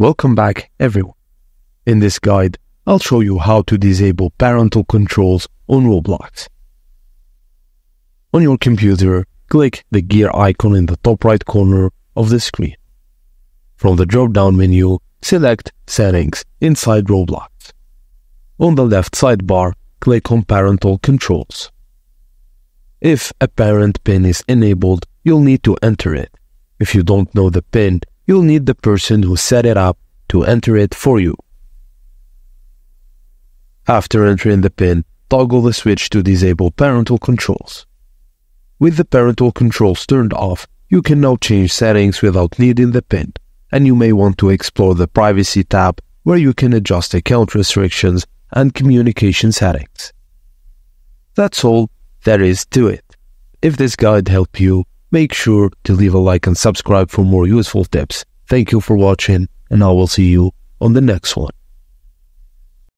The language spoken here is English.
Welcome back everyone. In this guide, I'll show you how to disable parental controls on Roblox. On your computer, click the gear icon in the top right corner of the screen. From the drop-down menu, select Settings inside Roblox. On the left sidebar, click on Parental Controls. If a parent PIN is enabled, you'll need to enter it. If you don't know the PIN, you'll need the person who set it up to enter it for you. After entering the PIN, toggle the switch to disable parental controls. With the parental controls turned off, you can now change settings without needing the PIN, and you may want to explore the Privacy tab where you can adjust account restrictions and communication settings. That's all there is to it. If this guide helped you, make sure to leave a like and subscribe for more useful tips. Thank you for watching, and I will see you on the next one.